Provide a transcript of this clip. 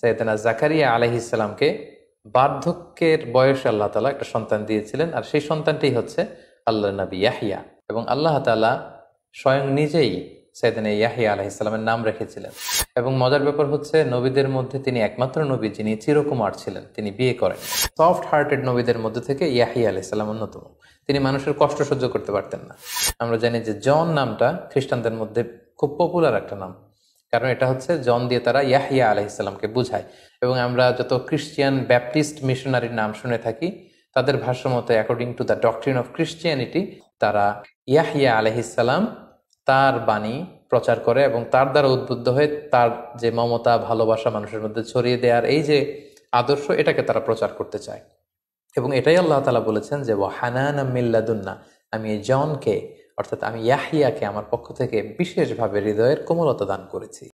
সৈয়দনা জাকারিয়া আলহিসামকে বার্ধক্যের বয়সে আল্লাহ তালা একটা সন্তান দিয়েছিলেন, আর সেই সন্তানটি হচ্ছে আল্লাহ নবী ইয়াহিয়া এবং আল্লাহ তালা স্বয়ং নিজেই সৈয়দনা ইয়াহিয়া আলহিসামের নাম রেখেছিলেন। এবং মজার ব্যাপার হচ্ছে, নবীদের মধ্যে তিনি একমাত্র নবী যিনি চিরকুমার ছিলেন, তিনি বিয়ে করেন। সফট হার্টেড নবীদের মধ্যে থেকে ইয়াহিয়া আলহিসাম অন্যতম। তিনি মানুষের কষ্ট সহ্য করতে পারতেন না। আমরা জানি যে জন নামটা খ্রিস্টানদের মধ্যে খুব পপুলার একটা নাম। কারণ এটা হচ্ছে জন দিয়ে তারা ইয়াহিয়া আলহিসামকে বুঝায়। এবং আমরা যত ক্রিশ্চিয়ান ব্যাপটিস্ট মিশনারির নাম শুনে থাকি, তাদের ভাষ্য মতে according to the doctrine of Christianity তারা ইয়াহিয়া আলহিসাল্লাম তার বাণী প্রচার করে এবং তার দ্বারা উদ্বুদ্ধ হয়ে তার যে মমতা, ভালোবাসা মানুষের মধ্যে ছড়িয়ে দেওয়ার এই যে আদর্শ, এটাকে তারা প্রচার করতে চায়। এবং এটাই আল্লাহ তালা বলেছেন যে হানান মিল্লাদুন্না আমি এই জনকে অর্থাৎ আমি ইয়াহিয়াকে আমার পক্ষ থেকে বিশেষভাবে হৃদয়ের কোমলতা দান করেছি।